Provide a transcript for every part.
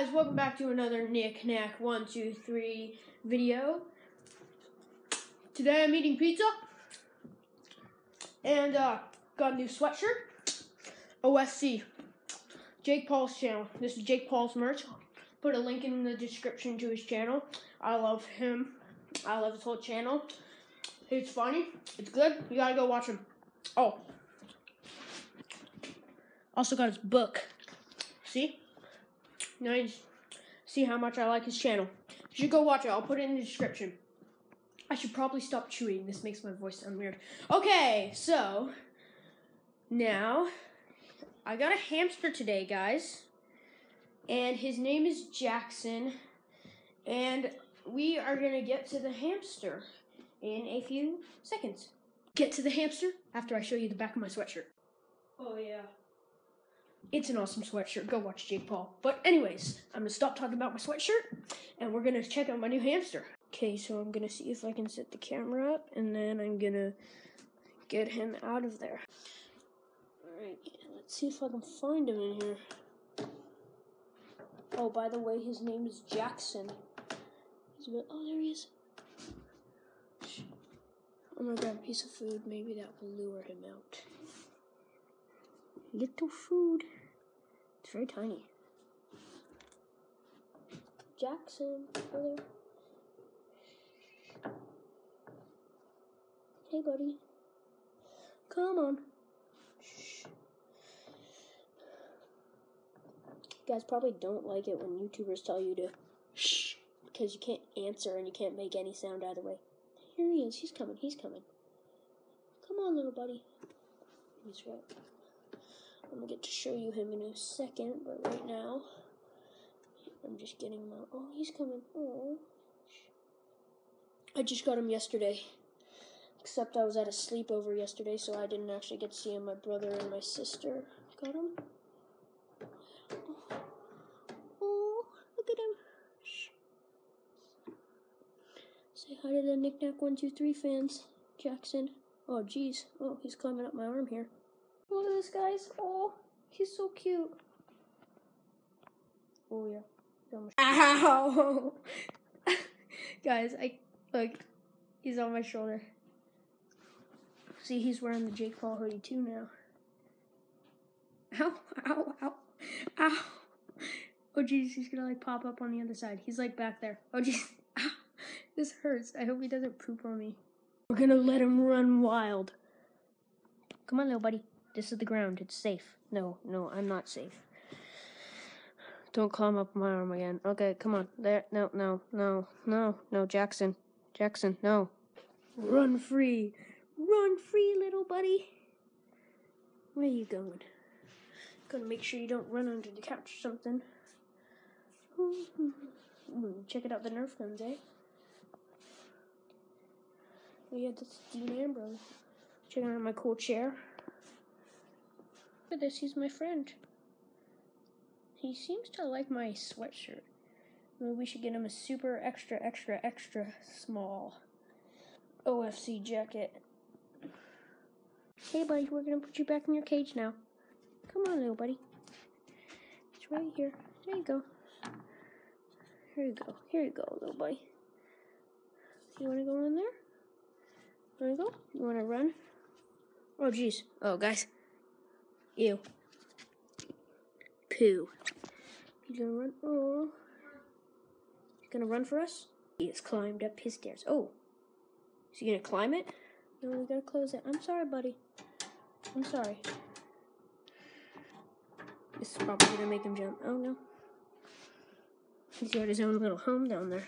guys, welcome back to another Nick Nack 123 video. Today I'm eating pizza and uh, got a new sweatshirt. OSC, Jake Paul's channel. This is Jake Paul's merch. Put a link in the description to his channel. I love him. I love his whole channel. It's funny. It's good. You gotta go watch him. Oh. Also got his book. See? Now you see how much I like his channel. You should go watch it. I'll put it in the description. I should probably stop chewing. This makes my voice sound weird. Okay, so now I got a hamster today, guys. And his name is Jackson. And we are going to get to the hamster in a few seconds. Get to the hamster after I show you the back of my sweatshirt. Oh, yeah. It's an awesome sweatshirt. Go watch Jake Paul. But anyways, I'm gonna stop talking about my sweatshirt and we're gonna check out my new hamster. Okay, so I'm gonna see if I can set the camera up and then I'm gonna get him out of there. Alright, let's see if I can find him in here. Oh, by the way, his name is Jackson. About, oh, there he is. I'm gonna grab a piece of food. Maybe that will lure him out. Little food. It's very tiny. Jackson. Hey, buddy. Come on. Shh. You guys probably don't like it when YouTubers tell you to shh because you can't answer and you can't make any sound either way. Here he is. He's coming. He's coming. Come on, little buddy. He's right. I'm gonna get to show you him in a second, but right now, I'm just getting out. Oh, he's coming. Oh. I just got him yesterday. Except I was at a sleepover yesterday, so I didn't actually get to see him. My brother and my sister got him. Oh, oh look at him. Shh. Say hi to the Nick Nack 123 fans, Jackson. Oh, jeez. Oh, he's climbing up my arm here. Look at this, guys. Oh, he's so cute. Oh, yeah. Ow! guys, I look. He's on my shoulder. See, he's wearing the Jake Paul hoodie too now. Ow! Ow! Ow! Ow! Oh, jeez, he's gonna like pop up on the other side. He's like back there. Oh, jeez. This hurts. I hope he doesn't poop on me. We're gonna let him run wild. Come on, little buddy. This is the ground. It's safe. No, no, I'm not safe. Don't climb up my arm again. Okay, come on. There. No, no, no, no, no, Jackson. Jackson, no. Run free. Run free, little buddy. Where are you going? Gotta make sure you don't run under the couch or something. Ooh, check it out, the Nerf guns, eh? Oh yeah, that's Dean Ambrose. Checking out my cool chair. At this, he's my friend. He seems to like my sweatshirt. Maybe we should get him a super extra, extra, extra small OFC jacket. Hey, buddy, we're gonna put you back in your cage now. Come on, little buddy. It's right here. There you go. Here you go. Here you go, little buddy. You wanna go in there? Wanna go? You wanna run? Oh, jeez. Oh, guys. Ew. Poo. He's gonna run. Oh. He's gonna run for us? He has climbed up his stairs. Oh. Is he gonna climb it? No, we gotta close it. I'm sorry, buddy. I'm sorry. This is probably gonna make him jump. Oh no. He's got his own little home down there.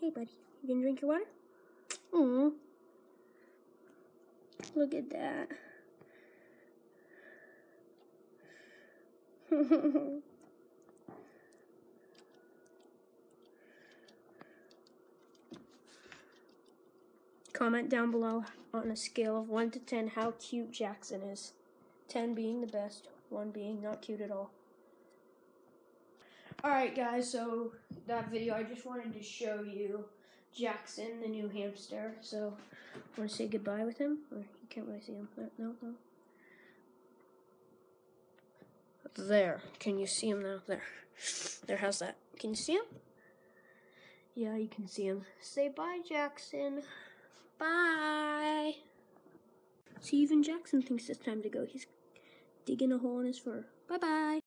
Hey, buddy. You gonna drink your water? Oh. Look at that. Comment down below on a scale of 1 to 10 how cute Jackson is. 10 being the best, 1 being not cute at all. Alright guys, so that video I just wanted to show you Jackson, the new hamster. So, want to say goodbye with him? Or you can't really see him. No, no. There. Can you see him now? There. There, how's that? Can you see him? Yeah, you can see him. Say bye, Jackson. Bye. See, even Jackson thinks it's time to go. He's digging a hole in his fur. Bye bye.